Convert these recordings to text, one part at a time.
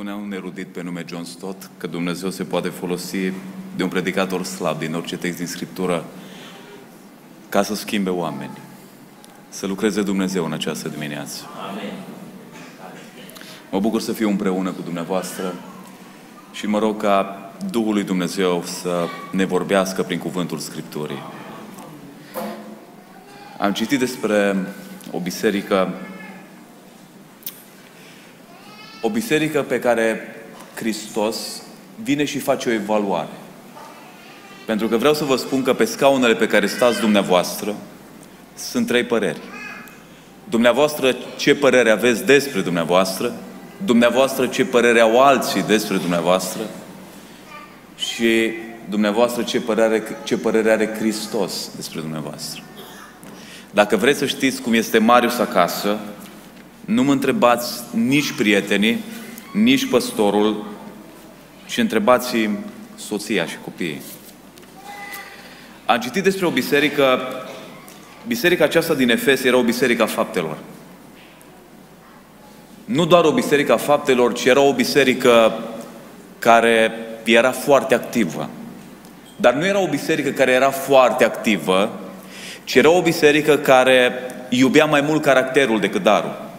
Spunea un erudit pe nume John Stott că Dumnezeu se poate folosi de un predicator slab din orice text din Scriptură ca să schimbe oameni. Să lucreze Dumnezeu în această dimineață. Amen. Mă bucur să fiu împreună cu dumneavoastră și mă rog ca Duhul lui Dumnezeu să ne vorbească prin cuvântul Scripturii. Am citit despre o biserică o biserică pe care Hristos vine și face o evaluare. Pentru că vreau să vă spun că pe scaunele pe care stați dumneavoastră sunt trei păreri. Dumneavoastră ce părere aveți despre dumneavoastră, dumneavoastră ce părere au alții despre dumneavoastră și dumneavoastră ce părere, ce părere are Hristos despre dumneavoastră. Dacă vreți să știți cum este Marius acasă, nu mă întrebați nici prietenii, nici păstorul, ci întrebați soția și copiii. Am citit despre o biserică, biserica aceasta din Efes era o biserică a faptelor. Nu doar o biserică a faptelor, ci era o biserică care era foarte activă. Dar nu era o biserică care era foarte activă, ci era o biserică care iubea mai mult caracterul decât darul.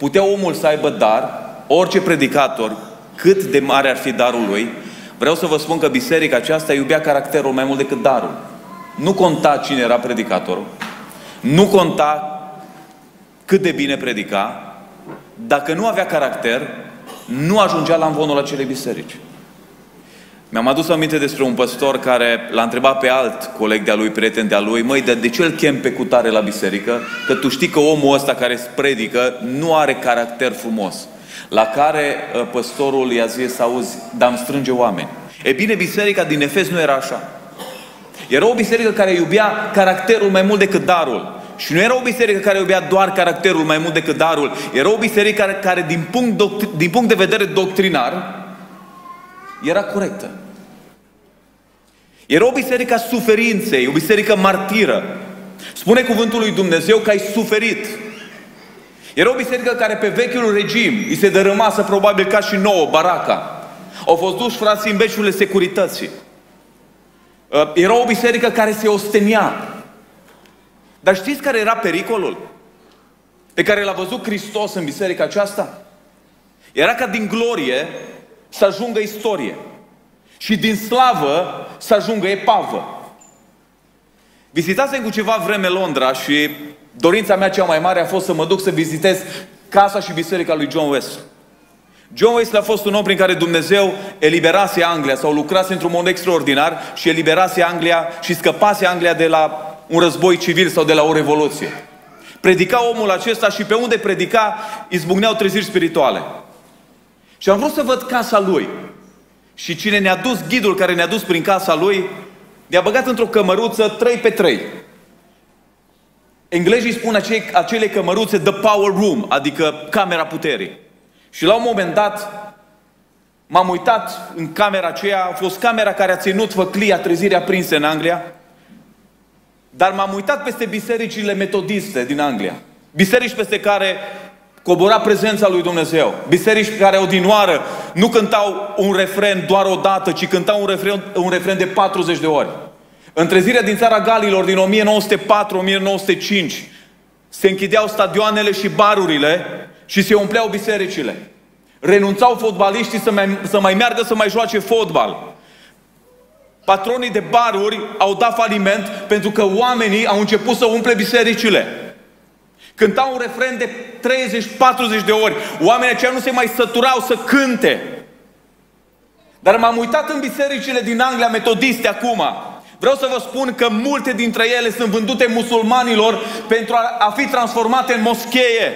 Putea omul să aibă dar, orice predicator, cât de mare ar fi darul lui, vreau să vă spun că biserica aceasta iubea caracterul mai mult decât darul. Nu conta cine era predicatorul, nu conta cât de bine predica, dacă nu avea caracter, nu ajungea la învonul acelei biserici. Mi-am adus aminte despre un păstor care l-a întrebat pe alt coleg de-a lui, prieten de-a lui, măi, de, de ce îl chem pe cutare la biserică? Că tu știi că omul ăsta care îți predică nu are caracter frumos. La care uh, păstorul i-a zis, auzi, dar îmi strânge oameni. E bine, biserica din Efes nu era așa. Era o biserică care iubea caracterul mai mult decât darul. Și nu era o biserică care iubea doar caracterul mai mult decât darul. Era o biserică care, care din, punct doctri- din punct de vedere doctrinar, era corectă. Era o biserică a suferinței, o biserică martiră. Spune cuvântul lui Dumnezeu că ai suferit. Era o biserică care pe vechiul regim îi se dărâmasă probabil ca și nouă, baraca. Au fost duși frații în beciurile securității. Uh, era o biserică care se ostenia. Dar știți care era pericolul? Pe care l-a văzut Hristos în biserica aceasta? Era ca din glorie să ajungă istorie. Și din slavă să ajungă epavă. Vizitasem cu ceva vreme Londra și dorința mea cea mai mare a fost să mă duc să vizitez casa și biserica lui John Wesley. John Wesley a fost un om prin care Dumnezeu eliberase Anglia sau lucrase într-un mod extraordinar și eliberase Anglia și scăpase Anglia de la un război civil sau de la o revoluție. Predica omul acesta și pe unde predica izbucneau treziri spirituale. Și am vrut să văd casa lui. Și cine ne-a dus, ghidul care ne-a dus prin casa lui, ne-a băgat într-o cămăruță 3 pe 3. Englezii spun acei, acele cămăruțe the power room, adică camera puterii. Și la un moment dat m-am uitat în camera aceea, a fost camera care a ținut făclia trezirea prinse în Anglia, dar m-am uitat peste bisericile metodiste din Anglia. Biserici peste care Cobora prezența lui Dumnezeu. Biserici care odinoară nu cântau un refren doar o dată, ci cântau un refren, un refren de 40 de ori. Întrezirea din țara Galilor din 1904-1905 se închideau stadioanele și barurile și se umpleau bisericile. Renunțau fotbaliștii să mai, să mai meargă să mai joace fotbal. Patronii de baruri au dat faliment pentru că oamenii au început să umple bisericile. Cântau un refren de 30-40 de ori. Oamenii aceia nu se mai săturau să cânte. Dar m-am uitat în bisericile din Anglia metodiste acum. Vreau să vă spun că multe dintre ele sunt vândute musulmanilor pentru a, a fi transformate în moscheie.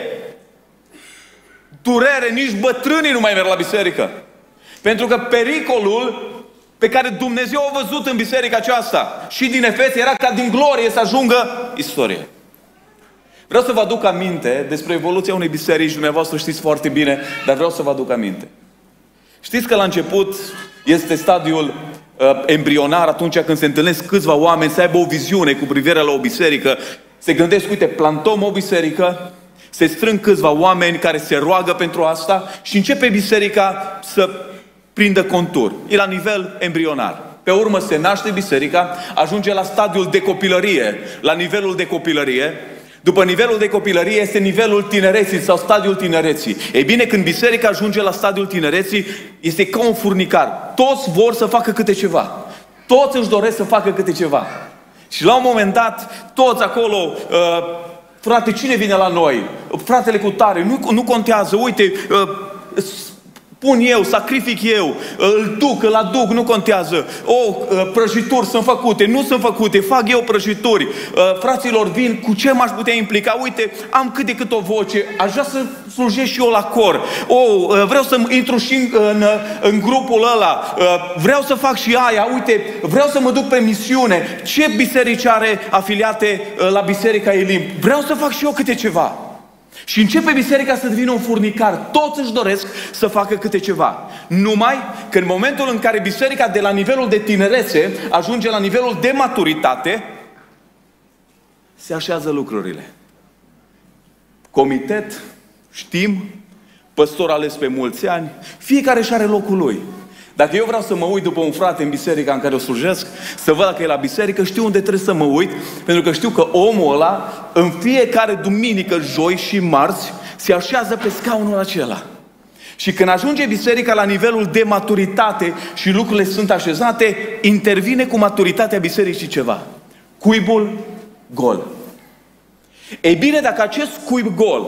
Durere, nici bătrânii nu mai merg la biserică. Pentru că pericolul pe care Dumnezeu a văzut în biserica aceasta și din Efes era ca din glorie să ajungă istorie. Vreau să vă aduc aminte despre evoluția unei biserici, dumneavoastră știți foarte bine, dar vreau să vă aduc aminte. Știți că la început este stadiul uh, embrionar atunci când se întâlnesc câțiva oameni să aibă o viziune cu privire la o biserică, se gândesc, uite, plantăm o biserică, Se strâng câțiva oameni care se roagă pentru asta și începe biserica să prindă contur. E la nivel embrionar. Pe urmă se naște biserica, ajunge la stadiul de copilărie, la nivelul de copilărie, după nivelul de copilărie este nivelul tinereții sau stadiul tinereții. Ei bine, când biserica ajunge la stadiul tinereții, este ca un furnicar. Toți vor să facă câte ceva. Toți își doresc să facă câte ceva. Și la un moment dat, toți acolo, uh, frate, cine vine la noi? Fratele cu tare, nu, nu contează, uite, uh, pun eu, sacrific eu, îl duc, îl aduc, nu contează. O, uh, prăjituri sunt făcute, nu sunt făcute, fac eu prăjituri. Uh, fraților vin, cu ce m-aș putea implica? Uite, am cât de cât o voce, aș vrea să slujesc și eu la cor. O, uh, vreau să intru și în, în, în grupul ăla, vreau să fac și aia, uite, vreau să mă duc pe misiune. Ce biserici are afiliate la Biserica Elim? Vreau să fac și eu câte ceva. Și începe biserica să devină un furnicar. Toți își doresc să facă câte ceva. Numai că în momentul în care biserica de la nivelul de tinerețe ajunge la nivelul de maturitate, se așează lucrurile. Comitet, știm, păstor ales pe mulți ani, fiecare și are locul lui. Dacă eu vreau să mă uit după un frate în biserica în care o slujesc, să văd dacă e la biserică, știu unde trebuie să mă uit, pentru că știu că omul ăla, în fiecare duminică, joi și marți, se așează pe scaunul acela. Și când ajunge biserica la nivelul de maturitate și lucrurile sunt așezate, intervine cu maturitatea bisericii ceva. Cuibul gol. Ei bine, dacă acest cuib gol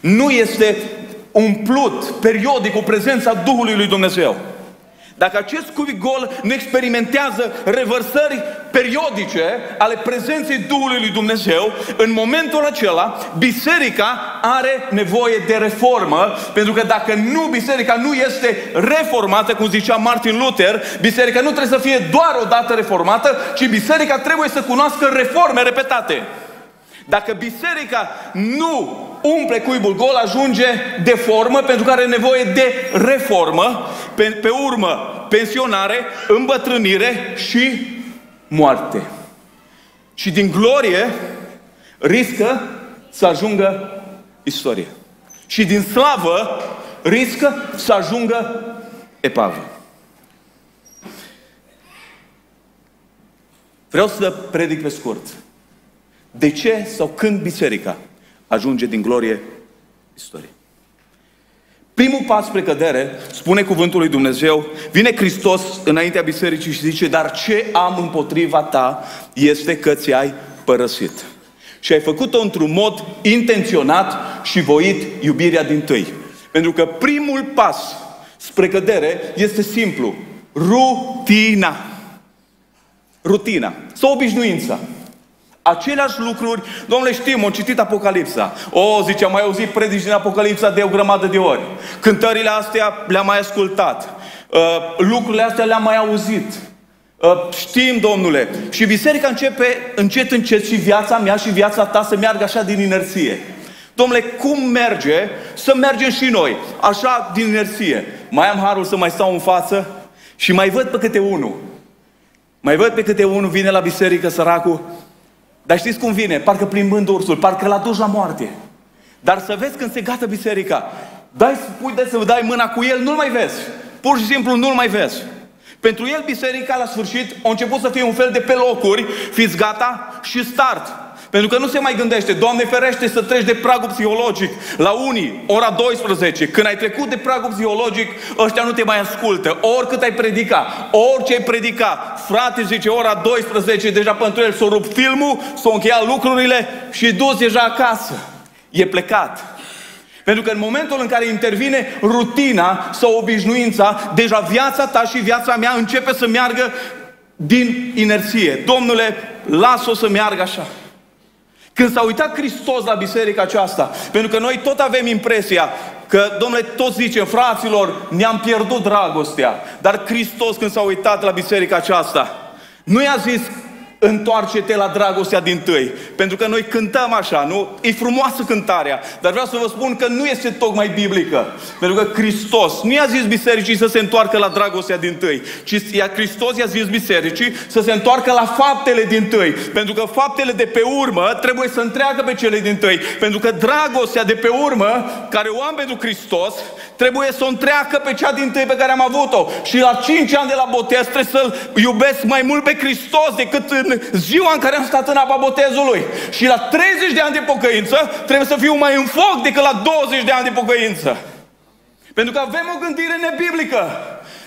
nu este umplut periodic cu prezența Duhului lui Dumnezeu, dacă acest cubic gol nu experimentează revărsări periodice ale prezenței Duhului lui Dumnezeu, în momentul acela, biserica are nevoie de reformă, pentru că dacă nu, biserica nu este reformată, cum zicea Martin Luther, biserica nu trebuie să fie doar o dată reformată, ci biserica trebuie să cunoască reforme repetate. Dacă biserica nu umple cuibul gol, ajunge de formă pentru că are nevoie de reformă, pe, pe urmă pensionare, îmbătrânire și moarte. Și din glorie riscă să ajungă istorie. Și din slavă riscă să ajungă epavă. Vreau să predic pe scurt. De ce sau când biserica ajunge din glorie istorie? Primul pas spre cădere, spune cuvântul lui Dumnezeu, vine Hristos înaintea bisericii și zice, dar ce am împotriva ta este că ți-ai părăsit. Și ai făcut-o într-un mod intenționat și voit iubirea din tâi. Pentru că primul pas spre cădere este simplu. Rutina. Rutina. Sau obișnuința. Aceleași lucruri, domnule știm, am citit Apocalipsa. O, zice, am mai auzit predici din Apocalipsa de o grămadă de ori. Cântările astea le-am mai ascultat. Uh, lucrurile astea le-am mai auzit. Uh, știm, domnule. Și biserica începe încet, încet și viața mea și viața ta să meargă așa din inerție. Domnule, cum merge să mergem și noi, așa din inerție? Mai am harul să mai stau în față și mai văd pe câte unul. Mai văd pe câte unul vine la biserică săracul dar știți cum vine? Parcă plimbând ursul, parcă l-a dus la moarte. Dar să vezi când se gata biserica, dai, spui de să dai mâna cu el, nu-l mai vezi. Pur și simplu nu-l mai vezi. Pentru el biserica la sfârșit a început să fie un fel de pe locuri, fiți gata și start. Pentru că nu se mai gândește, Doamne ferește să treci de pragul psihologic la unii, ora 12. Când ai trecut de pragul psihologic, ăștia nu te mai ascultă. Oricât ai predica, orice ai predica, frate zice ora 12, deja pentru el s-a rupt filmul, s-au încheiat lucrurile și dus deja acasă. E plecat. Pentru că în momentul în care intervine rutina sau obișnuința, deja viața ta și viața mea începe să meargă din inerție. Domnule, lasă-o să meargă așa. Când s-a uitat Hristos la biserica aceasta, pentru că noi tot avem impresia că, domnule, toți zicem, fraților, ne-am pierdut dragostea. Dar Hristos, când s-a uitat la biserica aceasta, nu i-a zis, întoarce-te la dragostea din tâi. Pentru că noi cântăm așa, nu? E frumoasă cântarea, dar vreau să vă spun că nu este tocmai biblică. Pentru că Hristos nu i-a zis bisericii să se întoarcă la dragostea din tâi, ci ea, Hristos i-a zis bisericii să se întoarcă la faptele din tâi. Pentru că faptele de pe urmă trebuie să întreagă pe cele din tâi. Pentru că dragostea de pe urmă, care o am pentru Hristos, trebuie să o întreacă pe cea din tâi pe care am avut-o. Și la 5 ani de la botez trebuie să-L iubesc mai mult pe Hristos decât în ziua în care am stat în apa botezului. Și la 30 de ani de pocăință trebuie să fiu mai în foc decât la 20 de ani de pocăință. Pentru că avem o gândire nebiblică.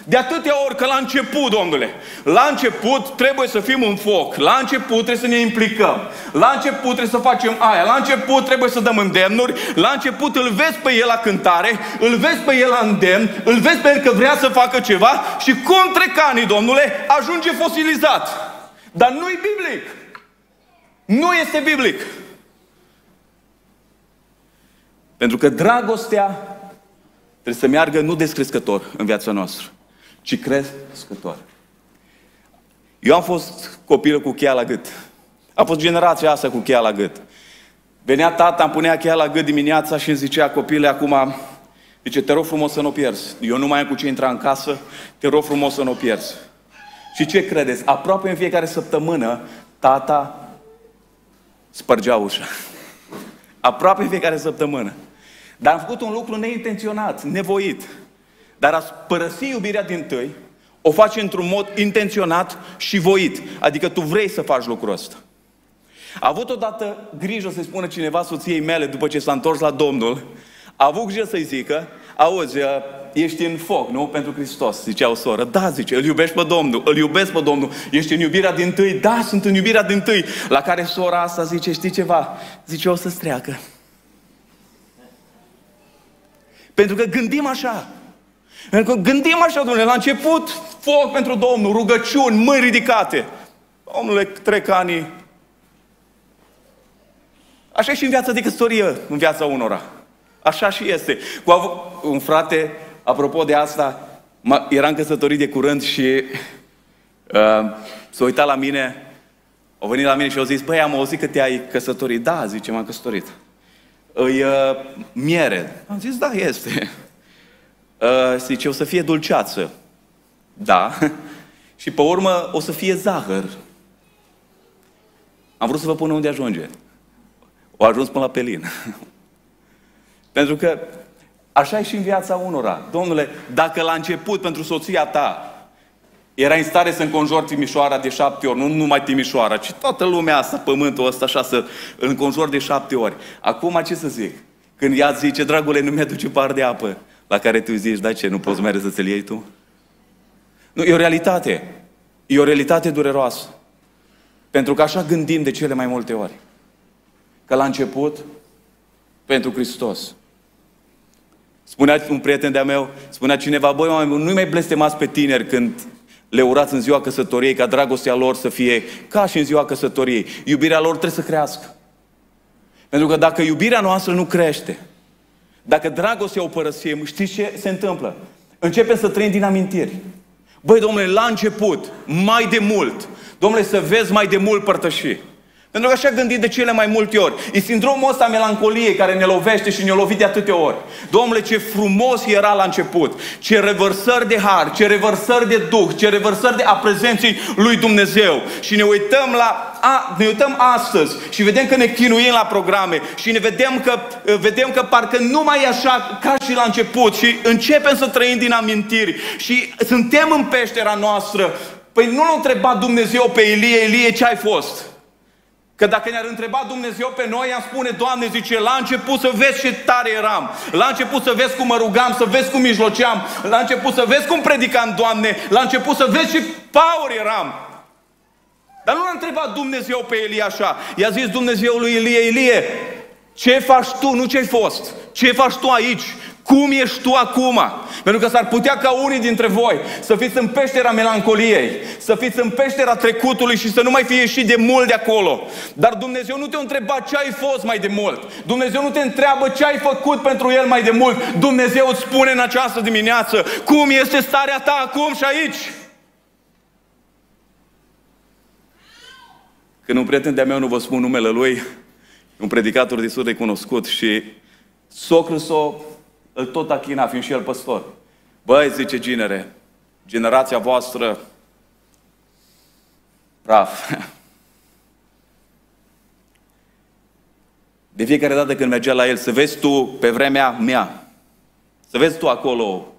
De atâtea ori că la început, domnule, la început trebuie să fim în foc, la început trebuie să ne implicăm, la început trebuie să facem aia, la început trebuie să dăm îndemnuri, la început îl vezi pe el la cântare, îl vezi pe el la îndemn, îl vezi pe el că vrea să facă ceva și cum trecanii, domnule, ajunge fosilizat. Dar nu-i biblic. Nu este biblic. Pentru că dragostea trebuie să meargă nu descrescător în viața noastră, ci crescător. Eu am fost copilă cu cheia la gât. A fost generația asta cu cheia la gât. Venea tata, îmi punea cheia la gât dimineața și îmi zicea, copile, acum, zice, te rog frumos să nu o pierzi. Eu nu mai am cu ce intra în casă, te rog frumos să nu o pierzi. Și ce credeți? Aproape în fiecare săptămână, tata spărgea ușa. Aproape în fiecare săptămână. Dar am făcut un lucru neintenționat, nevoit. Dar a părăsi iubirea din tâi, o faci într-un mod intenționat și voit. Adică tu vrei să faci lucrul ăsta. A avut odată grijă să-i spună cineva soției mele după ce s-a întors la Domnul, a avut grijă să-i zică, auzi, ești în foc, nu? Pentru Hristos, zicea o soră. Da, zice, îl iubești pe Domnul, îl iubesc pe Domnul, ești în iubirea din tâi. Da, sunt în iubirea din tâi. La care sora asta zice, știi ceva? Zice, o să-ți treacă. Pentru că gândim așa. Pentru că gândim așa, domnule, la început, foc pentru Domnul, rugăciuni, mâini ridicate. Domnule, trec ani. Așa și în viața de căsătorie, în viața unora. Așa și este. Cu un frate, apropo de asta, eram căsătorit de curând și uh, s-a uitat la mine, au venit la mine și au zis, băi, am auzit că te-ai căsătorit. Da, zice, m-am căsătorit. Îi uh, miere. Am zis, da, este. Uh, zice, o să fie dulceață. Da. și pe urmă o să fie zahăr. Am vrut să vă pun unde ajunge. O ajuns până la pelin. Pentru că așa e și în viața unora. Domnule, dacă la început pentru soția ta era în stare să înconjori Timișoara de șapte ori, nu numai Timișoara, ci toată lumea asta, pământul ăsta, așa, să înconjori de șapte ori. Acum ce să zic? Când ea zice, dragule, nu mi-aduce par de apă, la care tu zici, da ce, nu poți mere să ți-l iei tu? Nu, e o realitate. E o realitate dureroasă. Pentru că așa gândim de cele mai multe ori. Că la început, pentru Hristos. Spunea un prieten de-a meu, spunea cineva, băi, nu mai blestemați pe tineri când le urați în ziua căsătoriei ca dragostea lor să fie ca și în ziua căsătoriei. Iubirea lor trebuie să crească. Pentru că dacă iubirea noastră nu crește, dacă dragostea o părăsim, știți ce se întâmplă? Începem să trăim din amintiri. Băi, domnule, la început, mai de mult, domnule, să vezi mai de mult părtășii. Pentru că așa gândit de cele mai multe ori. E sindromul ăsta melancoliei care ne lovește și ne-a lovit de atâtea ori. Domnule, ce frumos era la început. Ce revărsări de har, ce revărsări de duh, ce revărsări de a prezenței lui Dumnezeu. Și ne uităm la a, ne uităm astăzi și vedem că ne chinuim la programe și ne vedem că, vedem că parcă nu mai e așa ca și la început și începem să trăim din amintiri și suntem în peștera noastră. Păi nu l-a întrebat Dumnezeu pe Ilie, Ilie, ce ai fost? Că dacă ne-ar întreba Dumnezeu pe noi, am spune, Doamne, zice, la început să vezi ce tare eram, la început să vezi cum mă rugam, să vezi cum mijloceam, la început să vezi cum predicam, Doamne, la început să vezi ce power eram. Dar nu l-a întrebat Dumnezeu pe Elie așa. I-a zis Dumnezeu lui Elie, Elie, ce faci tu, nu ce-ai fost? Ce faci tu aici? Cum ești tu acum? Pentru că s-ar putea ca unii dintre voi să fiți în peștera melancoliei, să fiți în peștera trecutului și să nu mai fie ieșit de mult de acolo. Dar Dumnezeu nu te întreba ce ai fost mai de mult. Dumnezeu nu te întreabă ce ai făcut pentru El mai de mult. Dumnezeu îți spune în această dimineață cum este starea ta acum și aici. Când un prieten de-a meu, nu vă spun numele lui, un predicator destul de cunoscut și socrul s-o îl tot achina, fiind și el păstor. Băi, zice ginere, generația voastră, praf. De fiecare dată când mergea la el, să vezi tu pe vremea mea, să vezi tu acolo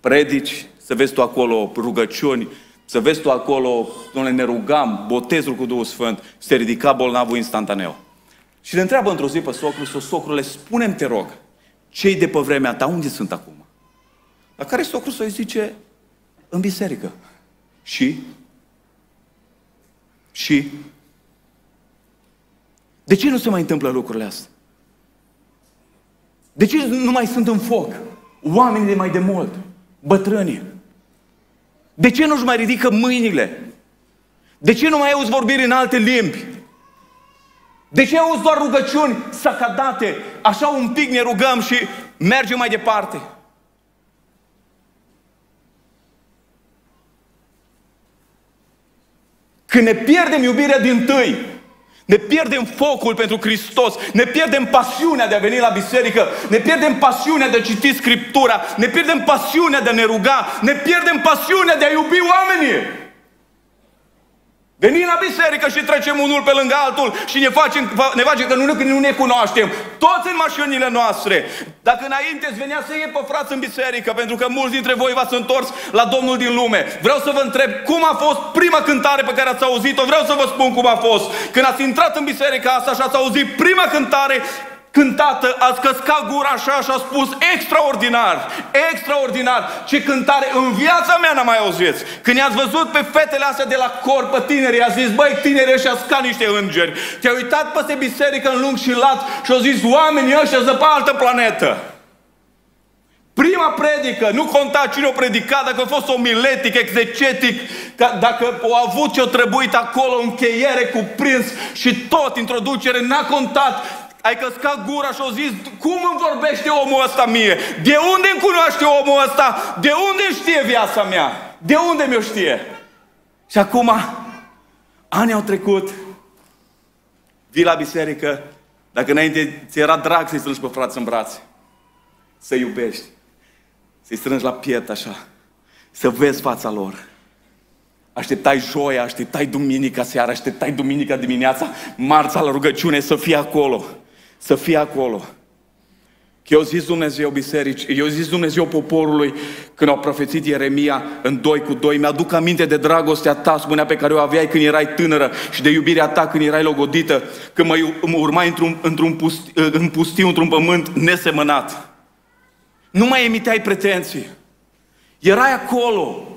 predici, să vezi tu acolo rugăciuni, să vezi tu acolo, domnule, ne rugam, botezul cu Duhul Sfânt, se ridica bolnavul instantaneu. Și le întreabă într-o zi pe socrul, să socrule, spune te rog, cei de pe vremea ta, unde sunt acum? La care socrul să-i zice, în biserică. Și? Și? De ce nu se mai întâmplă lucrurile astea? De ce nu mai sunt în foc oamenii de mai de mult, bătrânii? De ce nu-și mai ridică mâinile? De ce nu mai auzi vorbiri în alte limbi? De ce auzi doar rugăciuni sacadate? Așa un pic ne rugăm și mergem mai departe. Când ne pierdem iubirea din tâi, ne pierdem focul pentru Hristos, ne pierdem pasiunea de a veni la biserică, ne pierdem pasiunea de a citi Scriptura, ne pierdem pasiunea de a ne ruga, ne pierdem pasiunea de a iubi oamenii. Venim la biserică și trecem unul pe lângă altul și ne facem, ne facem că nu, nu ne cunoaștem. Toți în mașinile noastre. Dacă înainte îți venea să iei pe frați în biserică, pentru că mulți dintre voi v-ați întors la Domnul din lume. Vreau să vă întreb cum a fost prima cântare pe care ați auzit-o. Vreau să vă spun cum a fost. Când ați intrat în biserica asta și ați auzit prima cântare, cântată, a căscat gura așa și a spus extraordinar, extraordinar, ce cântare în viața mea n-am mai auzit. Când i-ați văzut pe fetele astea de la corp, pe tineri, a zis, băi, tineri ăștia ca niște îngeri. Te-ai uitat peste biserică în lung și lat și au zis, oamenii ăștia sunt pe altă planetă. Prima predică, nu conta cine o predica, dacă a fost omiletic, exegetic, dacă au avut ce-o trebuit acolo, încheiere cuprins și tot, introducere, n-a contat ai căscat gura și au zis, cum îmi vorbește omul ăsta mie? De unde îmi cunoaște omul ăsta? De unde știe viața mea? De unde mi-o știe? Și acum, ani au trecut, vii la biserică, dacă înainte ți era drag să-i strângi pe frați în brațe, să iubești, să-i strângi la piept așa, să vezi fața lor. Așteptai joia, așteptai duminica seara, așteptai duminica dimineața, marța la rugăciune să fie acolo să fie acolo. Eu zis Dumnezeu biserici, eu zis Dumnezeu poporului când au profețit Ieremia în 2 cu 2, mi-aduc aminte de dragostea ta, spunea pe care o aveai când erai tânără și de iubirea ta când erai logodită, când mă, mă urmai într-un, într-un pusti, în pustiu, într-un pământ nesemănat. Nu mai emiteai pretenții. Erai acolo.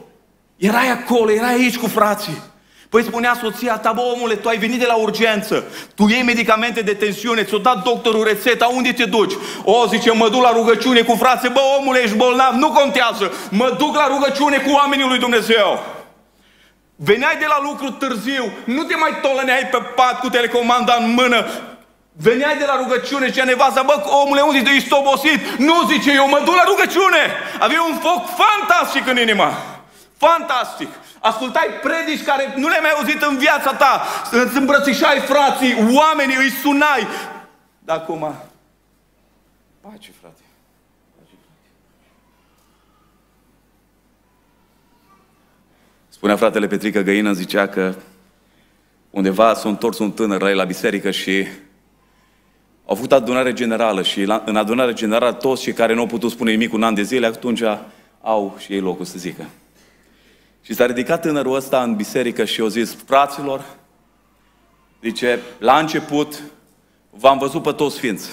Erai acolo, erai aici cu frații. Păi spunea soția ta, bă omule, tu ai venit de la urgență, tu iei medicamente de tensiune, ți-o dat doctorul rețeta, unde te duci? O, zice, mă duc la rugăciune cu frații, bă omule, ești bolnav, nu contează, mă duc la rugăciune cu oamenii lui Dumnezeu. Veneai de la lucru târziu, nu te mai tolăneai pe pat cu telecomanda în mână, Veneai de la rugăciune și nevasta, bă, omule, unde te ești obosit? Nu, zice, eu mă duc la rugăciune. Avea un foc fantastic în inima. Fantastic. Ascultai predici care nu le-ai mai auzit în viața ta. Îți îmbrățișai frații, oamenii, îi sunai. Dar acum, pace, frate. Pace, frate. Spunea fratele Petrică Găină, zicea că undeva s-a întors un tânăr la, la biserică și au făcut adunare generală și la, în adunare generală toți cei care nu au putut spune nimic un an de zile, atunci au și ei locul să zică. Și s-a ridicat tânărul ăsta în biserică și au zis, fraților, zice, la început v-am văzut pe toți sfinți.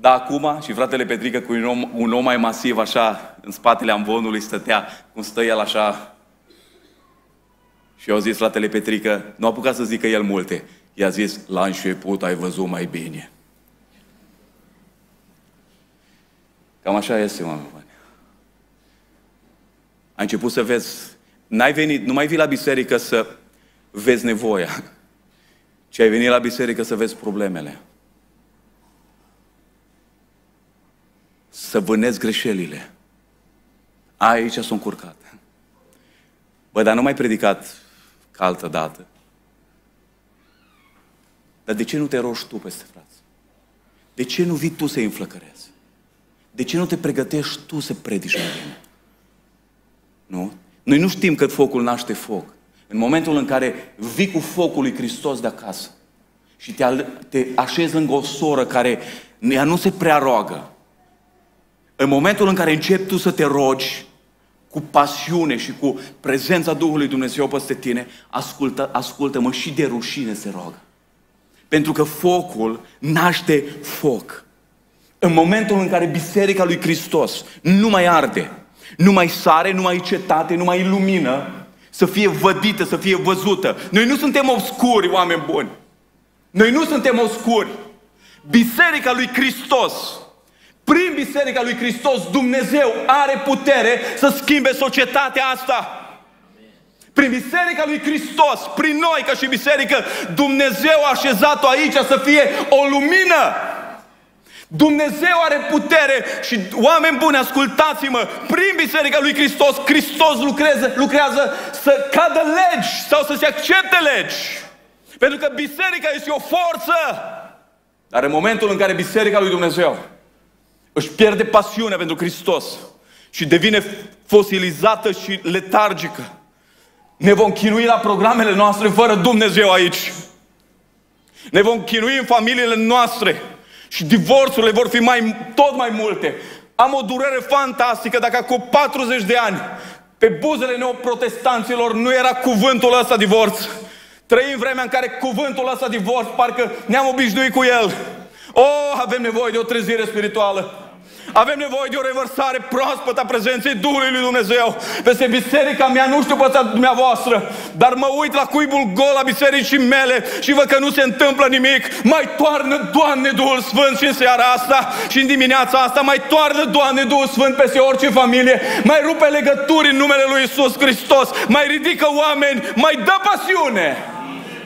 Dar acum, și fratele Petrică cu un om, un om mai masiv așa, în spatele amvonului stătea, cum stă el așa. Și au zis fratele Petrică, nu a apucat să zică el multe. I-a zis, la început ai văzut mai bine. Cam așa este, oameni. Ai început să vezi, n-ai venit, nu mai vii la biserică să vezi nevoia, ci ai venit la biserică să vezi problemele. Să vânezi greșelile. Aici sunt curcat. Bă, dar nu mai predicat ca altă dată. Dar de ce nu te rogi tu peste frați? De ce nu vii tu să-i înflăcărezi? De ce nu te pregătești tu să predici mai bine? Nu? Noi nu știm că focul naște foc. În momentul în care vii cu focul lui Hristos de acasă și te, te așezi lângă o soră care ea nu se prea roagă, în momentul în care începi tu să te rogi cu pasiune și cu prezența Duhului Dumnezeu peste tine, ascultă, ascultă-mă și de rușine se roagă. Pentru că focul naște foc. În momentul în care Biserica lui Hristos nu mai arde, nu mai sare, nu mai cetate, nu mai lumină, să fie vădită, să fie văzută. Noi nu suntem obscuri, oameni buni. Noi nu suntem obscuri. Biserica lui Hristos, prin Biserica lui Hristos, Dumnezeu are putere să schimbe societatea asta. Prin Biserica lui Hristos, prin noi ca și Biserică, Dumnezeu a așezat-o aici să fie o lumină. Dumnezeu are putere și oameni buni, ascultați-mă, prin Biserica lui Hristos, Hristos lucrează, lucrează să cadă legi sau să se accepte legi. Pentru că Biserica este o forță. Dar în momentul în care Biserica lui Dumnezeu își pierde pasiunea pentru Hristos și devine fosilizată și letargică, ne vom chinui la programele noastre fără Dumnezeu aici. Ne vom chinui în familiile noastre și divorțurile vor fi mai, tot mai multe. Am o durere fantastică dacă cu 40 de ani pe buzele neoprotestanților nu era cuvântul ăsta divorț. Trăim vremea în care cuvântul ăsta divorț, parcă ne-am obișnuit cu el. Oh, avem nevoie de o trezire spirituală. Avem nevoie de o revărsare proaspătă a prezenței Duhului lui Dumnezeu peste biserica mea, nu știu păța dumneavoastră, dar mă uit la cuibul gol a bisericii mele și văd că nu se întâmplă nimic. Mai toarnă, Doamne, Duhul Sfânt și în seara asta și în dimineața asta, mai toarnă, Doamne, Duhul Sfânt peste orice familie, mai rupe legături în numele Lui Isus Hristos, mai ridică oameni, mai dă pasiune.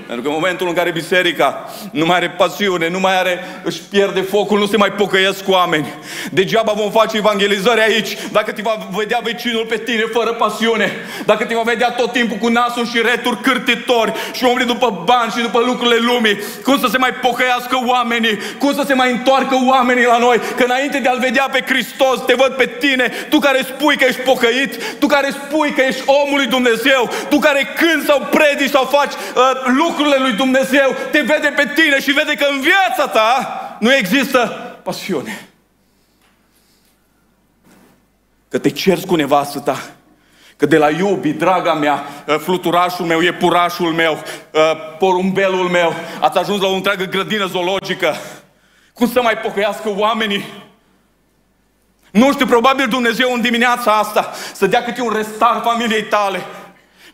Pentru că în momentul în care biserica nu mai are pasiune, nu mai are, își pierde focul, nu se mai pocăiesc cu oameni. Degeaba vom face evangelizări aici dacă te va vedea vecinul pe tine fără pasiune. Dacă te va vedea tot timpul cu nasul și returi cârtitori și umbli după bani și după lucrurile lumii. Cum să se mai pocăiască oamenii? Cum să se mai întoarcă oamenii la noi? Că înainte de a-L vedea pe Hristos, te văd pe tine, tu care spui că ești pocăit, tu care spui că ești omul lui Dumnezeu, tu care când sau predici sau faci uh, lucruri lucrurile lui Dumnezeu, te vede pe tine și vede că în viața ta nu există pasiune. Că te ceri cu nevastă ta, că de la iubi, draga mea, ă, fluturașul meu, iepurașul meu, ă, porumbelul meu, ați ajuns la o întreagă grădină zoologică. Cum să mai pocăiască oamenii? Nu știu, probabil Dumnezeu în dimineața asta să dea câte un restart familiei tale.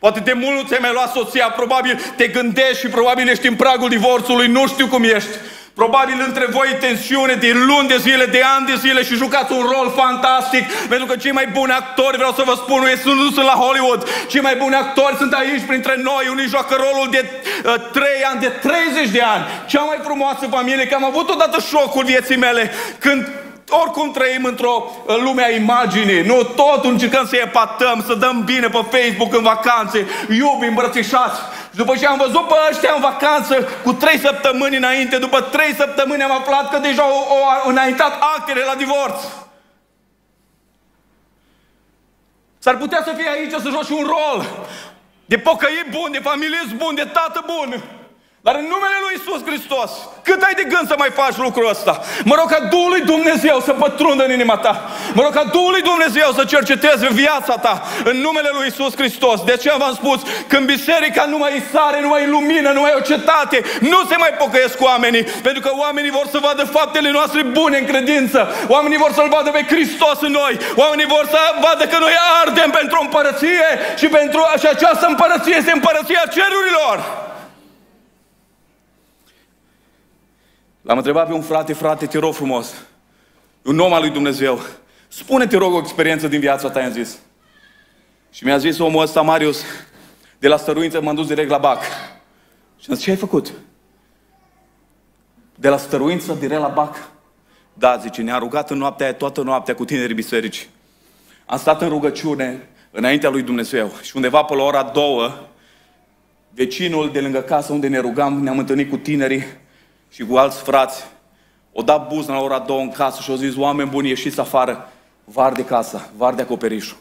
Poate de mult nu ți-ai mai luat soția, probabil te gândești și probabil ești în pragul divorțului, nu știu cum ești. Probabil între voi tensiune de luni de zile, de ani de zile și jucați un rol fantastic, pentru că cei mai buni actori, vreau să vă spun, nu, nu sunt la Hollywood, cei mai buni actori sunt aici printre noi, unii joacă rolul de uh, 3 ani, de 30 de ani. Cea mai frumoasă familie, că am avut odată șocul vieții mele, când oricum trăim într-o lume a imaginii, nu tot încercăm să epatăm, să dăm bine pe Facebook în vacanțe, iubi îmbrățișați. Și după ce am văzut pe ăștia în vacanță cu trei săptămâni înainte, după trei săptămâni am aflat că deja au înaintat actele la divorț. S-ar putea să fie aici să joci un rol de pocăit bun, de familie bun, de tată bun. Dar în numele Lui Isus Hristos, cât ai de gând să mai faci lucrul ăsta? Mă rog ca Duhul lui Dumnezeu să pătrundă în inima ta. Mă rog ca Duhul lui Dumnezeu să cerceteze viața ta în numele Lui Isus Hristos. De aceea v-am spus, când biserica nu mai sare, nu mai lumină, nu mai e o cetate, nu se mai pocăiesc oamenii. Pentru că oamenii vor să vadă faptele noastre bune în credință. Oamenii vor să-L vadă pe Hristos în noi. Oamenii vor să vadă că noi ardem pentru o împărăție și pentru și această împărăție este împărăția cerurilor. L-am întrebat pe un frate, frate, te rog frumos, un om al lui Dumnezeu, spune, te rog, o experiență din viața ta, i-am zis. Și mi-a zis omul ăsta, Marius, de la stăruință m-am dus direct la BAC. Și am zis, ce ai făcut? De la stăruință direct la BAC? Da, zice, ne-a rugat în noaptea aia, toată noaptea cu tinerii biserici. Am stat în rugăciune înaintea lui Dumnezeu și undeva pe la ora două, vecinul de lângă casă unde ne rugam, ne-am întâlnit cu tinerii, și cu alți frați, o dat buzna la ora două în casă și au zis, oameni buni, ieșiți afară, var de casa, var de acoperișul.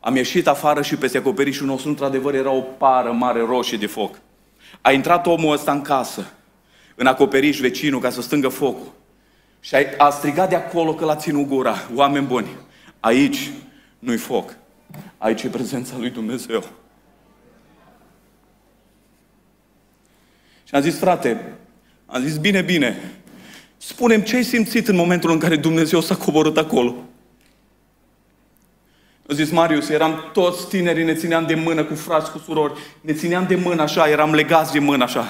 Am ieșit afară și peste acoperișul nostru, într-adevăr, era o pară mare roșie de foc. A intrat omul ăsta în casă, în acoperiș vecinul, ca să stângă focul. Și a strigat de acolo că l-a ținut gura. Oameni buni, aici nu-i foc. Aici e prezența lui Dumnezeu. Și am zis, frate, am zis, bine, bine, spunem ce ai simțit în momentul în care Dumnezeu s-a coborât acolo. A zis Marius, eram toți tinerii, ne țineam de mână cu frați, cu surori, ne țineam de mână așa, eram legați de mână așa.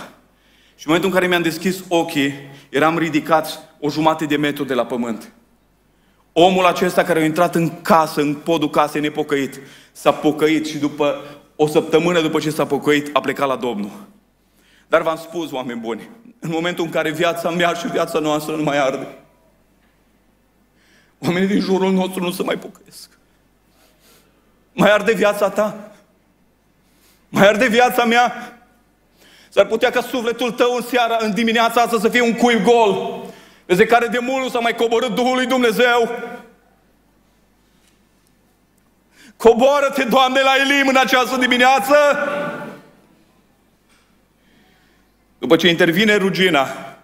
Și în momentul în care mi-am deschis ochii, eram ridicați o jumătate de metru de la pământ. Omul acesta care a intrat în casă, în podul casei nepocăit, s-a pocăit și după o săptămână după ce s-a pocăit, a plecat la Domnul. Dar v-am spus, oameni buni, în momentul în care viața mea și viața noastră nu mai arde, oamenii din jurul nostru nu se mai pocăiesc. Mai arde viața ta? Mai arde viața mea? S-ar putea ca sufletul tău în seara, în dimineața asta să fie un cui gol, de care de mult nu s-a mai coborât Duhul lui Dumnezeu. Coboară-te, Doamne, la Elim în această dimineață! După ce intervine rugina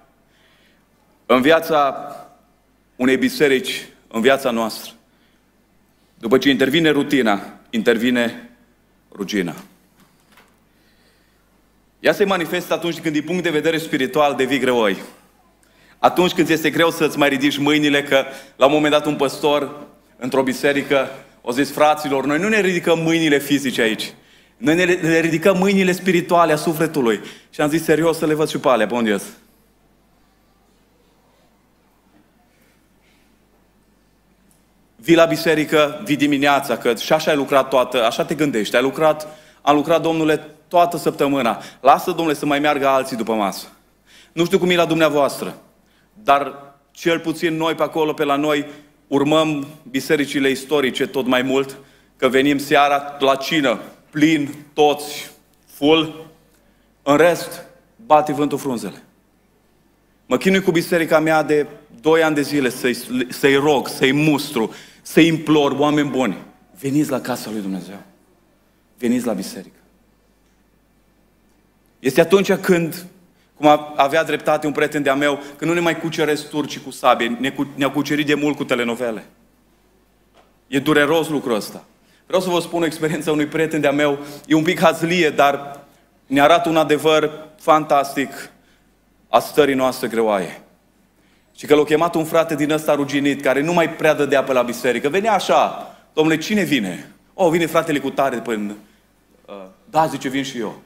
în viața unei biserici, în viața noastră, după ce intervine rutina, intervine rugina. Ea se manifestă atunci când, din punct de vedere spiritual, devii greoi. Atunci când este greu să-ți mai ridici mâinile, că la un moment dat un păstor într-o biserică o zis, fraților, noi nu ne ridicăm mâinile fizice aici. Noi ne, ne ridicăm mâinile spirituale a sufletului. Și am zis, serios, să le văd și pe alea, pe unde Vii la biserică, vii dimineața, că și așa ai lucrat toată, așa te gândești, ai lucrat, am lucrat, Domnule, toată săptămâna. Lasă, Domnule, să mai meargă alții după masă. Nu știu cum e la dumneavoastră, dar cel puțin noi pe acolo, pe la noi, urmăm bisericile istorice tot mai mult, că venim seara la cină, plin, toți, full. În rest, bate vântul frunzele. Mă chinui cu biserica mea de doi ani de zile să-i, să rog, să-i mustru, să-i implor, oameni buni, veniți la casa lui Dumnezeu. Veniți la biserică. Este atunci când, cum avea dreptate un prieten de-a meu, că nu ne mai cuceresc turcii cu sabie, ne, cu, ne-au cucerit de mult cu telenovele. E dureros lucrul ăsta. Vreau să vă spun o experiență unui prieten de-a meu, e un pic hazlie, dar ne arată un adevăr fantastic a stării noastre greoaie. Și că l-a chemat un frate din ăsta ruginit, care nu mai prea dădea pe la biserică. Venea așa, domnule, cine vine? O, oh, vine fratele cu tare până... Uh, da, zice, vin și eu.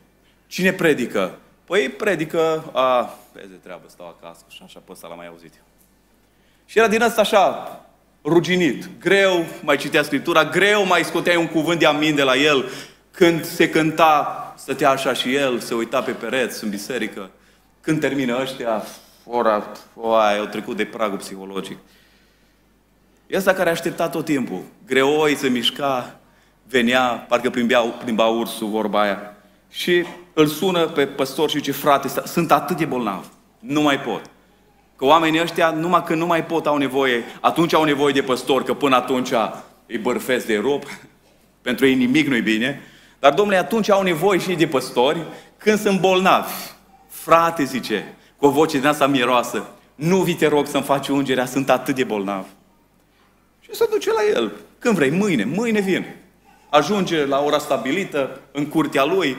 Cine predică? Păi predică, a, vezi de treabă, stau acasă și așa, pe ăsta l-am mai auzit. Și era din ăsta așa, ruginit, greu, mai citea Scriptura, greu mai scoteai un cuvânt de amin de la el. Când se cânta, stătea așa și el, se uita pe pereți în biserică. Când termină ăștia, ora, oai, au trecut de pragul psihologic. E asta care a așteptat tot timpul. Greoi se mișca, venea, parcă plimba, plimba ursul, vorba aia. Și îl sună pe păstor și zice, frate, sunt atât de bolnav, nu mai pot. Că oamenii ăștia, numai că nu mai pot, au nevoie, atunci au nevoie de păstor, că până atunci îi bărfesc de rob, pentru ei nimic nu-i bine. Dar, domnule, atunci au nevoie și de păstori când sunt bolnavi. Frate, zice, cu o voce din asta miroasă, nu vi te rog să-mi faci ungerea, sunt atât de bolnav. Și se duce la el. Când vrei, mâine, mâine vin. Ajunge la ora stabilită, în curtea lui,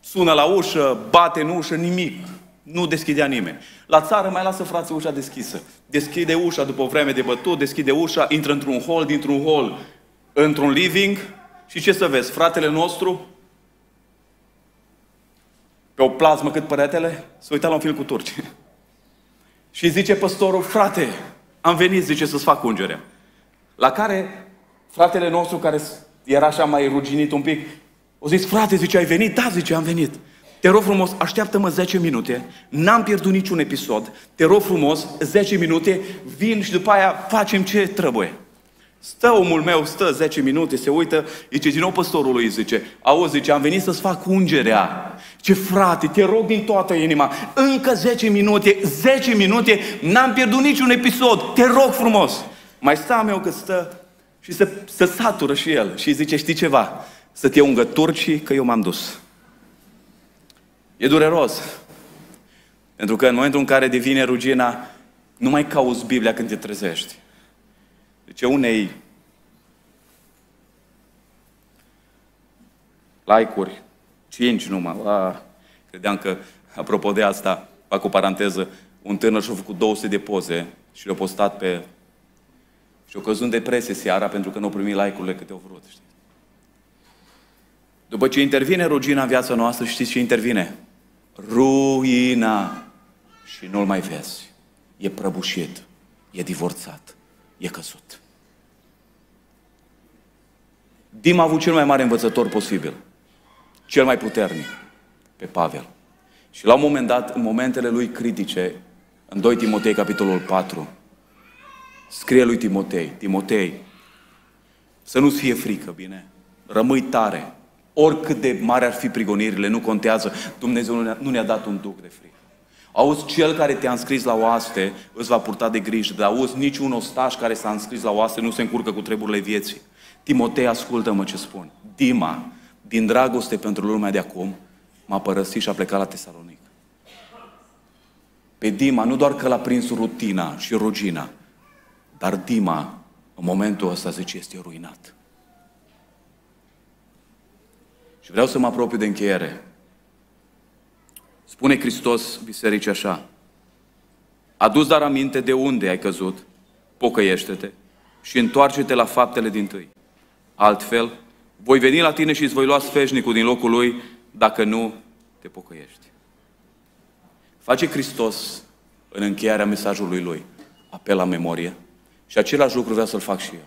sună la ușă, bate în ușă, nimic. Nu deschidea nimeni. La țară mai lasă frații ușa deschisă. Deschide ușa după o vreme de bătut, deschide ușa, intră într-un hol, dintr-un hol, într-un living și ce să vezi? Fratele nostru pe o plasmă cât păretele, se uita la un film cu turci. și zice păstorul, frate, am venit, zice, să-ți fac ungerea. La care fratele nostru, care era așa mai ruginit un pic, o zis, frate, zice, ai venit? Da, zice, am venit. Te rog frumos, așteaptă-mă 10 minute, n-am pierdut niciun episod, te rog frumos, 10 minute, vin și după aia facem ce trebuie. Stă omul meu, stă 10 minute, se uită, zice din nou păstorul lui, zice, auzi, zice, am venit să-ți fac ungerea. Ce frate, te rog din toată inima, încă 10 minute, 10 minute, n-am pierdut niciun episod, te rog frumos. Mai sta meu că stă și se, se satură și el și zice, știi ceva, să te ungă turcii că eu m-am dus. E dureros. Pentru că în momentul în care devine rugina, nu mai cauți Biblia când te trezești. Deci unei like-uri, cinci numai. A, credeam că, apropo de asta, fac o paranteză, un tânăr și-a făcut 200 de poze și le-a postat pe... și-a căzut în depresie seara pentru că nu au primit like-urile câte au vrut. Știi? După ce intervine rugina în viața noastră, știți ce intervine? Ruina. Și nu-l mai vezi. E prăbușit. E divorțat. E căzut. Dim a avut cel mai mare învățător posibil. Cel mai puternic. Pe Pavel. Și la un moment dat, în momentele lui critice, în 2 Timotei, capitolul 4, scrie lui Timotei, Timotei, să nu-ți fie frică, bine? Rămâi tare. Oricât de mare ar fi prigonirile, nu contează. Dumnezeu nu ne-a, nu ne-a dat un duc de frică. Auzi, cel care te-a înscris la oaste îți va purta de grijă, dar auzi, niciun ostaș care s-a înscris la oaste nu se încurcă cu treburile vieții. Timotei, ascultă-mă ce spun. Dima, din dragoste pentru lumea de acum, m-a părăsit și a plecat la Tesalonic. Pe Dima, nu doar că l-a prins rutina și rugina, dar Dima, în momentul ăsta, zice, este ruinat. Și vreau să mă apropiu de încheiere. Spune Hristos bisericii așa, Adus dar aminte de unde ai căzut, pocăiește-te și întoarce-te la faptele din tâi. Altfel, voi veni la tine și îți voi lua sfeșnicul din locul lui dacă nu te pocăiești. Face Hristos în încheierea mesajului lui apel la memorie și același lucru vreau să-l fac și eu.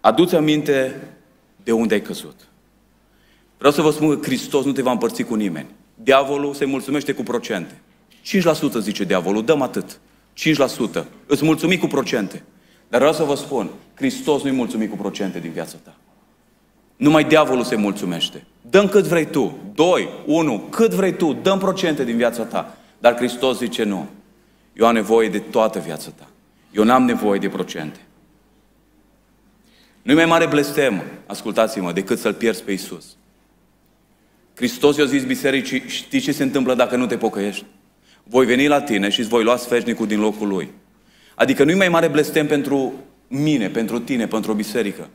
Adu-ți aminte de unde ai căzut. Vreau să vă spun că Hristos nu te va împărți cu nimeni. Diavolul se mulțumește cu procente. 5% zice diavolul, dăm atât. 5%. Îți mulțumi cu procente. Dar vreau să vă spun, Hristos nu-i mulțumit cu procente din viața ta. Numai diavolul se mulțumește. Dăm cât vrei tu. Doi, unu, cât vrei tu. Dăm procente din viața ta. Dar Hristos zice nu. Eu am nevoie de toată viața ta. Eu n-am nevoie de procente. Nu-i mai mare blestem, ascultați-mă, decât să-L pierzi pe Isus. Hristos i-a zis bisericii, știi ce se întâmplă dacă nu te pocăiești? Voi veni la tine și îți voi lua sfeșnicul din locul lui. Adică nu-i mai mare blestem pentru mine, pentru tine, pentru o biserică,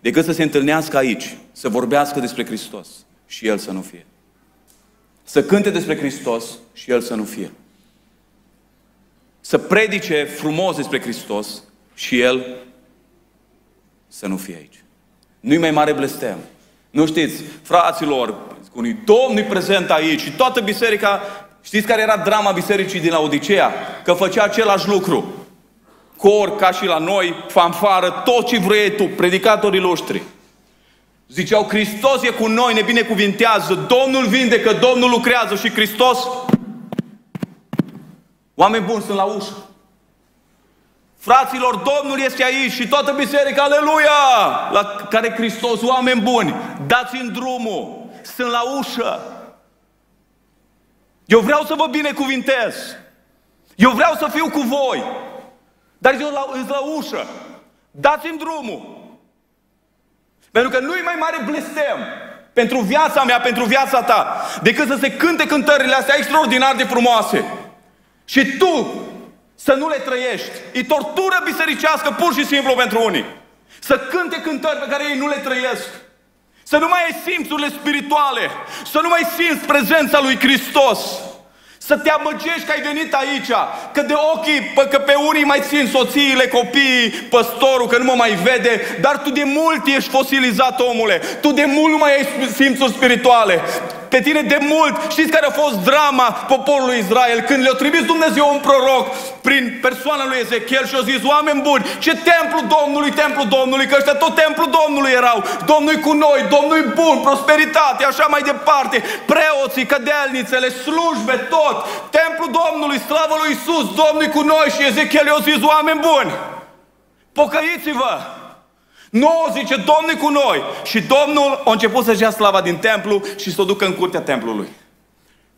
decât să se întâlnească aici, să vorbească despre Hristos și El să nu fie. Să cânte despre Hristos și El să nu fie. Să predice frumos despre Hristos și El să nu fie aici. Nu-i mai mare blestem. Nu știți, fraților, unui Domn e prezent aici și toată biserica, știți care era drama bisericii din Laodicea? Că făcea același lucru. Cor ca și la noi, fanfară, tot ce vrei tu, predicatorii noștri. Ziceau, Hristos e cu noi, ne binecuvintează, Domnul vindecă, Domnul lucrează și Hristos... Oameni buni sunt la ușă. Fraților, Domnul este aici și toată biserica, aleluia! La care Hristos, oameni buni, dați în drumul, sunt la ușă. Eu vreau să vă binecuvintez. Eu vreau să fiu cu voi. Dar eu la, la ușă. Dați-mi drumul. Pentru că nu-i mai mare blestem pentru viața mea, pentru viața ta, decât să se cânte cântările astea extraordinar de frumoase. Și tu să nu le trăiești. E tortură bisericească pur și simplu pentru unii. Să cânte cântări pe care ei nu le trăiesc. Să nu mai ai simțurile spirituale. Să nu mai simți prezența lui Hristos. Să te amăgești că ai venit aici, că de ochii, pă, că pe unii mai țin soțiile, copiii, păstorul, că nu mă mai vede, dar tu de mult ești fosilizat, omule. Tu de mult nu mai ai simțuri spirituale. Pe tine de mult. Știți care a fost drama poporului Israel când le-a trimis Dumnezeu un proroc prin persoana lui Ezechiel și a zis, oameni buni, ce templu Domnului, templu Domnului, că ăștia tot templu Domnului erau. Domnul cu noi, Domnul bun, prosperitate, așa mai departe. Preoții, cădelnițele, slujbe, tot. Templu Domnului, slavă lui Isus, Domnul cu noi și Ezechiel i-a zis, oameni buni, pocăiți-vă! Nouă zice, Domnul cu noi. Și Domnul a început să-și ia slava din templu și să o ducă în curtea templului.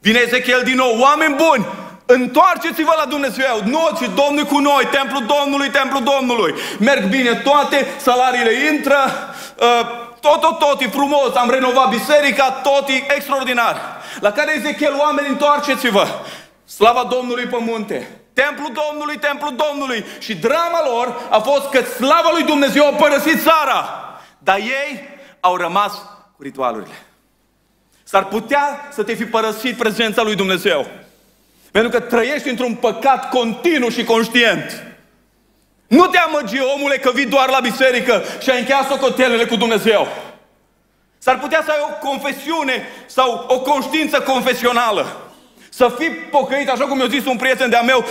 Vine Ezechiel din nou, oameni buni, întoarceți-vă la Dumnezeu, nu ci Domnul cu noi, templu Domnului, templu Domnului. Merg bine toate, salariile intră, uh, tot, tot, tot e frumos, am renovat biserica, tot e extraordinar. La care Ezechiel, oameni, întoarceți-vă. Slava Domnului pe munte. Templu Domnului, templu Domnului. Și drama lor a fost că slava lui Dumnezeu a părăsit țara. Dar ei au rămas cu ritualurile. S-ar putea să te fi părăsit prezența lui Dumnezeu. Pentru că trăiești într-un păcat continuu și conștient. Nu te amăgi, omule, că vii doar la biserică și ai încheiat socotelele cu Dumnezeu. S-ar putea să ai o confesiune sau o conștiință confesională. Să fii pocăit, așa cum mi-a zis un prieten de-a meu,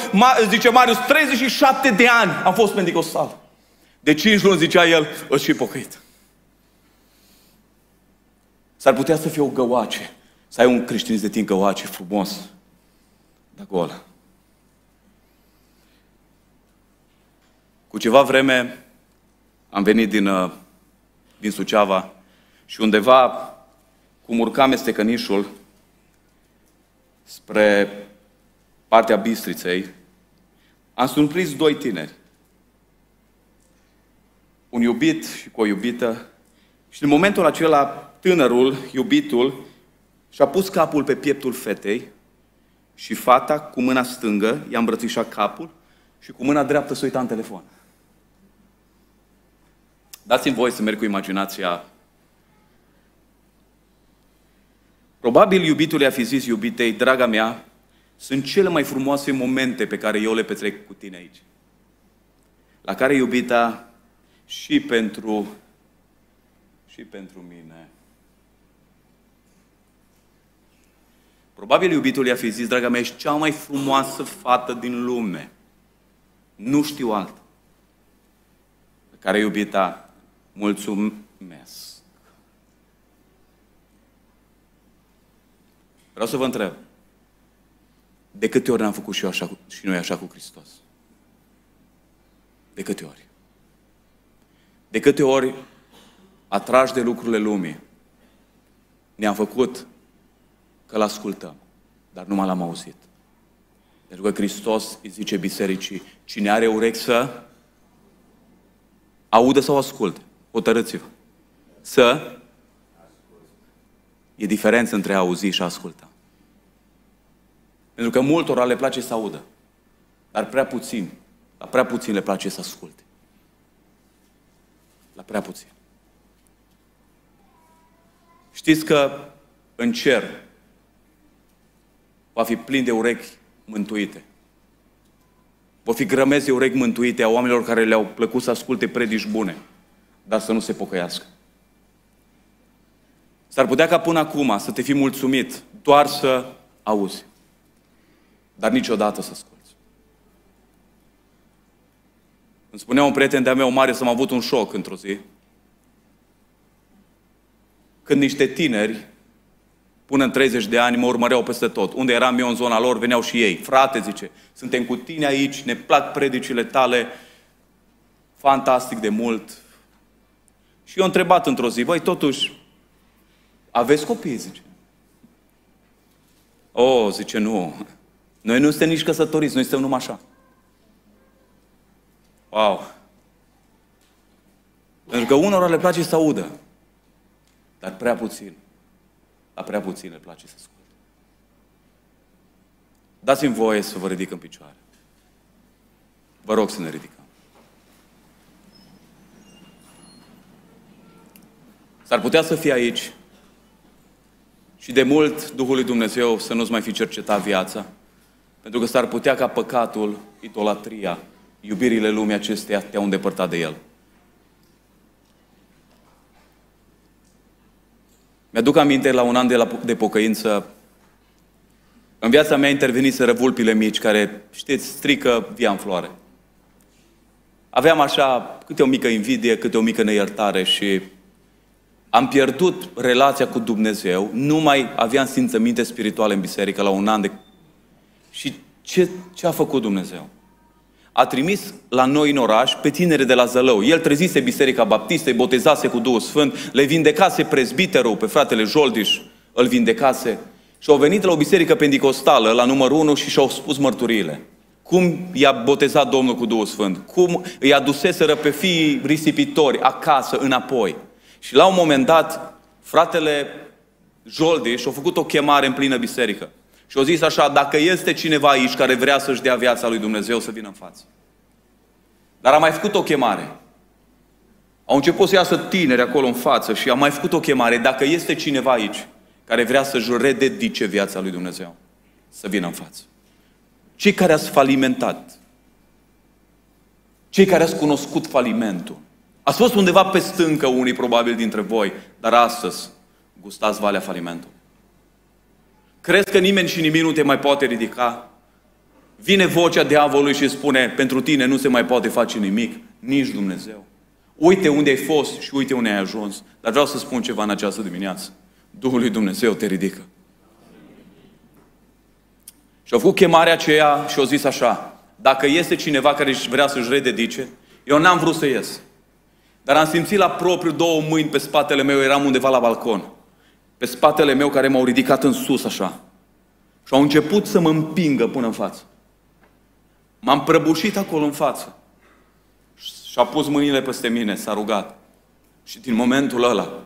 zice Marius, 37 de ani am fost pentecostal. De 5 luni, zicea el, îți și pocăit. S-ar putea să fie o găoace, să ai un creștinism de tine găoace frumos, dar gol. Cu ceva vreme am venit din, uh, din Suceava și undeva, cum urcam este cănișul, spre partea Bistriței, am surprins doi tineri. Un iubit și cu o iubită. Și în momentul acela, tânărul, iubitul, și-a pus capul pe pieptul fetei și fata, cu mâna stângă, i-a îmbrățișat capul și cu mâna dreaptă să uita în telefon. Dați-mi voi să merg cu imaginația Probabil iubitul i-a fi zis iubitei, draga mea, sunt cele mai frumoase momente pe care eu le petrec cu tine aici. La care iubita și pentru și pentru mine. Probabil iubitul i-a fi zis, draga mea, ești cea mai frumoasă fată din lume. Nu știu alt. Pe care iubita, mulțumesc. Vreau să vă întreb. De câte ori n-am făcut și, eu așa, și noi așa cu Hristos? De câte ori? De câte ori, atrași de lucrurile lumii, ne-am făcut că l ascultăm, dar numai l-am auzit. Pentru că Hristos îi zice bisericii, cine are urechi să audă sau asculte. Hotărâți-vă. Să E diferență între a auzi și a asculta. Pentru că multora le place să audă, dar prea puțin, la prea puțin le place să asculte. La prea puțin. Știți că în cer va fi plin de urechi mântuite. Vor fi grămezi de urechi mântuite a oamenilor care le-au plăcut să asculte predici bune, dar să nu se pocăiască. S-ar putea ca până acum să te fi mulțumit doar să auzi, dar niciodată să asculți. Îmi spunea un prieten de-a meu mare să am avut un șoc într-o zi, când niște tineri, până în 30 de ani, mă urmăreau peste tot. Unde eram eu în zona lor, veneau și ei. Frate, zice, suntem cu tine aici, ne plac predicile tale, fantastic de mult. Și eu am întrebat într-o zi, băi, totuși, aveți copii, zice. O, oh, zice, nu. Noi nu suntem nici căsătoriți, noi suntem numai așa. Wow. Pentru că unora le place să audă, dar prea puțin. La prea puțin le place să asculte. Dați-mi voie să vă ridic în picioare. Vă rog să ne ridicăm. S-ar putea să fie aici și de mult Duhul lui Dumnezeu să nu-ți mai fi cercetat viața. Pentru că s-ar putea ca păcatul, idolatria, iubirile lumii acesteia te-au îndepărtat de El. Mi-aduc aminte la un an de, la, de pocăință, în viața mea interveniseră vulpile mici care, știți, strică via în floare. Aveam așa câte o mică invidie, câte o mică neiertare și am pierdut relația cu Dumnezeu, nu mai aveam simțăminte spirituale în biserică la un an de... Și ce, ce a făcut Dumnezeu? A trimis la noi în oraș pe tineri de la Zălău. El trezise Biserica Baptistă, îi botezase cu Duhul Sfânt, le vindecase prezbiterul pe fratele Joldiș, îl vindecase. Și au venit la o biserică pendicostală, la numărul 1, și și-au spus mărturiile. Cum i-a botezat Domnul cu Duhul Sfânt, cum îi aduseseră pe fii risipitori acasă, înapoi. Și la un moment dat, fratele Joldiș și-a făcut o chemare în plină biserică. Și au zis așa, dacă este cineva aici care vrea să-și dea viața lui Dumnezeu, să vină în față. Dar a mai făcut o chemare. Au început să iasă tineri acolo în față și a mai făcut o chemare. Dacă este cineva aici care vrea să-și rededice viața lui Dumnezeu, să vină în față. Cei care ați falimentat, cei care ați cunoscut falimentul, Ați fost undeva pe stâncă unii probabil dintre voi, dar astăzi gustați valea falimentului. Crezi că nimeni și nimic nu te mai poate ridica? Vine vocea diavolului și spune, pentru tine nu se mai poate face nimic, nici Dumnezeu. Uite unde ai fost și uite unde ai ajuns. Dar vreau să spun ceva în această dimineață. Duhul lui Dumnezeu te ridică. Și au făcut chemarea aceea și au zis așa, dacă este cineva care vrea să-și rededice, eu n-am vrut să ies. Dar am simțit la propriu două mâini pe spatele meu, eram undeva la balcon. Pe spatele meu care m-au ridicat în sus așa. Și au început să mă împingă până în față. M-am prăbușit acolo în față. Și a pus mâinile peste mine, s-a rugat. Și din momentul ăla,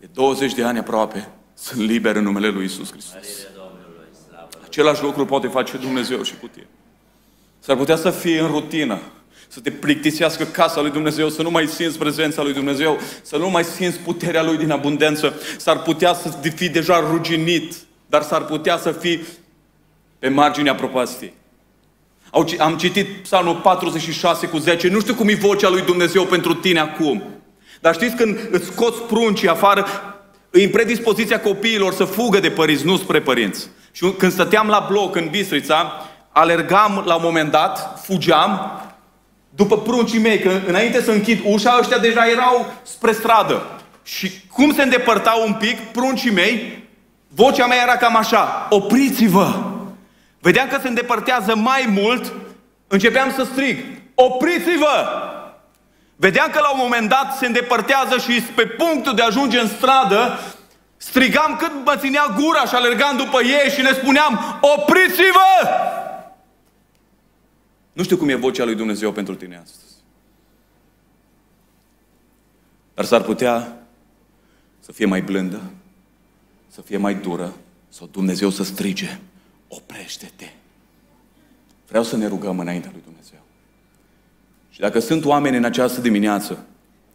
de 20 de ani aproape, sunt liber în numele Lui Isus Hristos. Același lucru poate face Dumnezeu și cu tine. S-ar putea să fie în rutină, să te plictisească casa lui Dumnezeu, să nu mai simți prezența lui Dumnezeu, să nu mai simți puterea lui din abundență. S-ar putea să fii deja ruginit, dar s-ar putea să fii pe marginea propastiei. Am citit psalmul 46 cu 10, nu știu cum e vocea lui Dumnezeu pentru tine acum. Dar știți când îți scoți pruncii afară, în predispoziția copiilor să fugă de părinți, nu spre părinți. Și când stăteam la bloc în Bistrița, alergam la un moment dat, fugeam după pruncii mei, că înainte să închid ușa, ăștia deja erau spre stradă. Și cum se îndepărtau un pic, pruncii mei, vocea mea era cam așa, opriți-vă! Vedeam că se îndepărtează mai mult, începeam să strig, opriți-vă! Vedeam că la un moment dat se îndepărtează și pe punctul de a ajunge în stradă, strigam cât mă ținea gura și alergam după ei și le spuneam, opriți-vă! Nu știu cum e vocea lui Dumnezeu pentru tine astăzi. Dar s-ar putea să fie mai blândă, să fie mai dură, sau Dumnezeu să strige, oprește-te. Vreau să ne rugăm înaintea lui Dumnezeu. Și dacă sunt oameni în această dimineață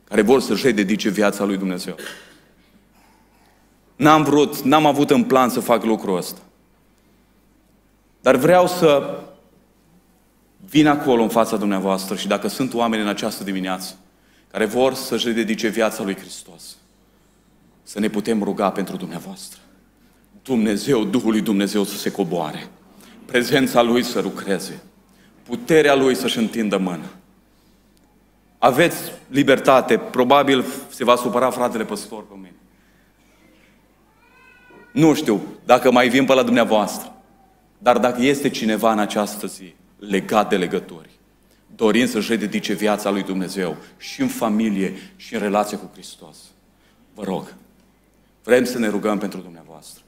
care vor să-și rededice viața lui Dumnezeu, n-am vrut, n-am avut în plan să fac lucrul ăsta. Dar vreau să vin acolo în fața dumneavoastră și dacă sunt oameni în această dimineață care vor să-și rededice viața lui Hristos, să ne putem ruga pentru dumneavoastră. Dumnezeu, Duhul lui Dumnezeu să se coboare, prezența Lui să lucreze, puterea Lui să-și întindă mână. Aveți libertate, probabil se va supăra fratele păstor pe mine. Nu știu dacă mai vin pe la dumneavoastră, dar dacă este cineva în această zi legat de legături, dorind să-și rededice viața lui Dumnezeu și în familie și în relație cu Hristos. Vă rog, vrem să ne rugăm pentru dumneavoastră.